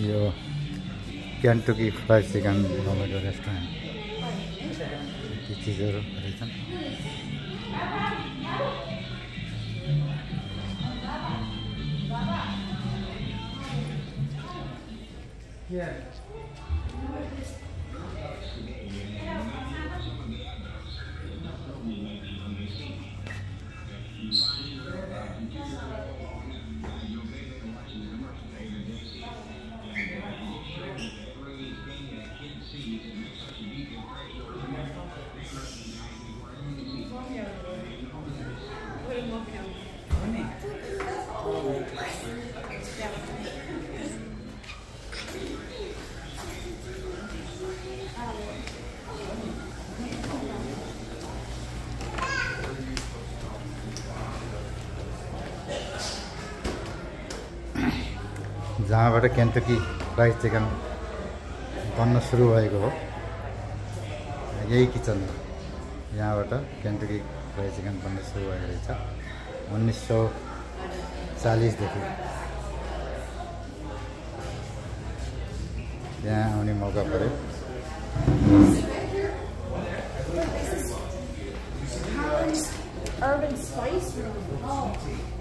यो क्यान्टुकी fried chicken तपाईँको restaurant ती चिजहरू रहेछन् जहाँबाट क्यान्टकी फ्राइड चिकन बन्न सुरु भएको हो। यही किचन यहाँबाट क्यान्टकी फ्राइड चिकन बन्न सुरु भएको रहेछ। उन्नाइस सौ चालिसदेखि यहाँ आउने मौका पऱ्यो। Urban Spice Room. Oh.